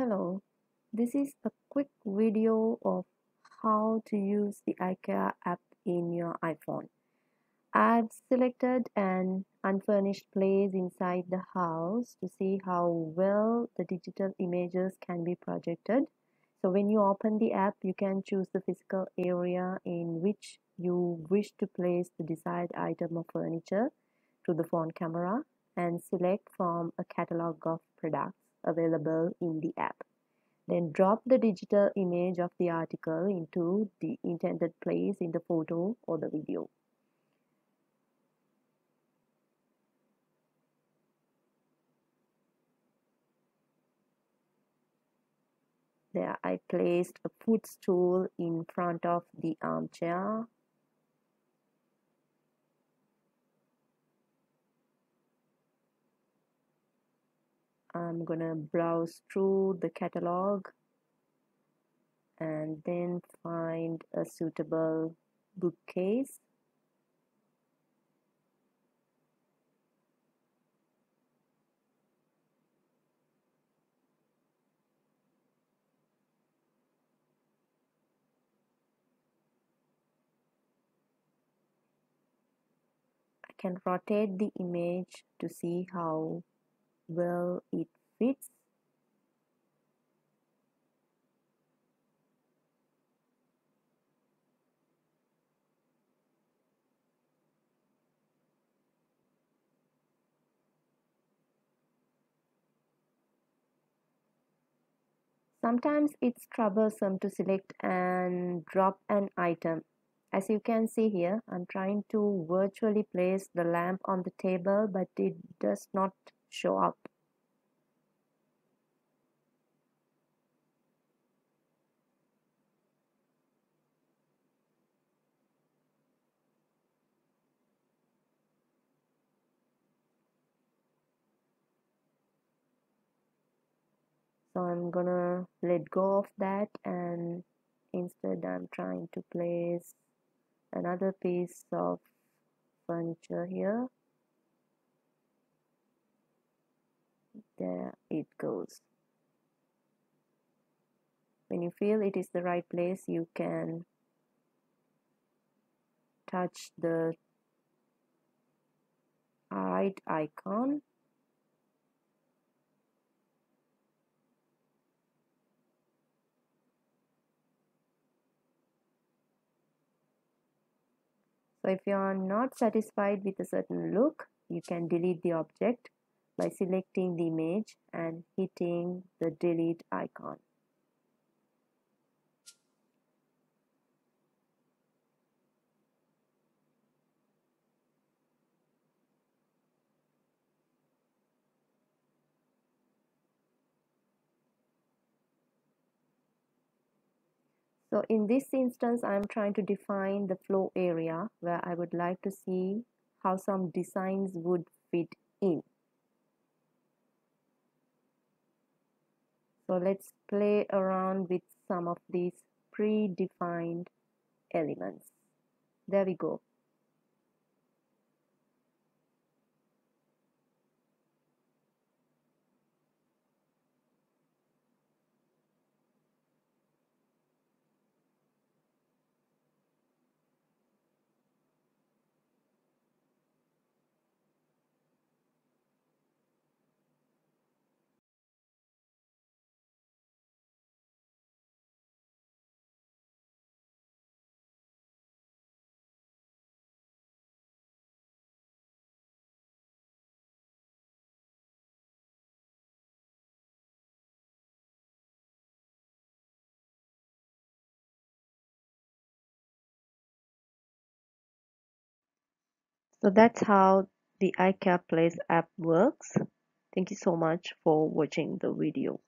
Hello, this is a quick video of how to use the IKEA app in your iPhone. I've selected an unfurnished place inside the house to see how well the digital images can be projected. So when you open the app, you can choose the physical area in which you wish to place the desired item of furniture to the phone camera and select from a catalog of products available in the app. Then drop the digital image of the article into the intended place in the photo or the video. There I placed a footstool in front of the armchair I'm gonna browse through the catalog and then find a suitable bookcase. I can rotate the image to see how well it fits Sometimes it's troublesome to select and drop an item. As you can see here, I'm trying to virtually place the lamp on the table but it does not show up. So I'm gonna let go of that and instead I'm trying to place another piece of furniture here there it goes. When you feel it is the right place you can touch the right icon. So if you are not satisfied with a certain look, you can delete the object by selecting the image and hitting the delete icon. So in this instance, I'm trying to define the flow area where I would like to see how some designs would fit in. So let's play around with some of these predefined elements. There we go. So that's how the IKEA Place app works. Thank you so much for watching the video.